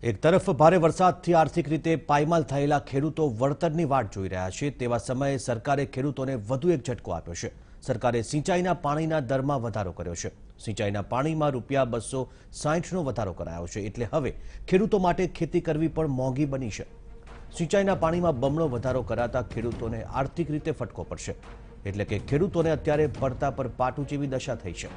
એક તરફ ભારે વરસાદથી આર્થિક રીતે પાયમાલ થયેલા ખેડૂતો વળતરની વાટ જોઈ રહ્યા છે તેવા સમયે સરકારે ખેડૂતોને વધુ એક ઝટકો આપ્યો છે સરકારે સિંચાઈના પાણીના દરમાં વધારો કર્યો છે સિંચાઈના પાણીમાં રૂપિયા બસો સાહીઠનો વધારો કરાયો છે એટલે હવે ખેડૂતો માટે ખેતી કરવી પણ મોંઘી બની છે સિંચાઈના પાણીમાં બમણો વધારો કરાતા ખેડૂતોને આર્થિક રીતે ફટકો પડશે એટલે કે ખેડૂતોને અત્યારે પડતા પર પાટું જેવી દશા થઈ છે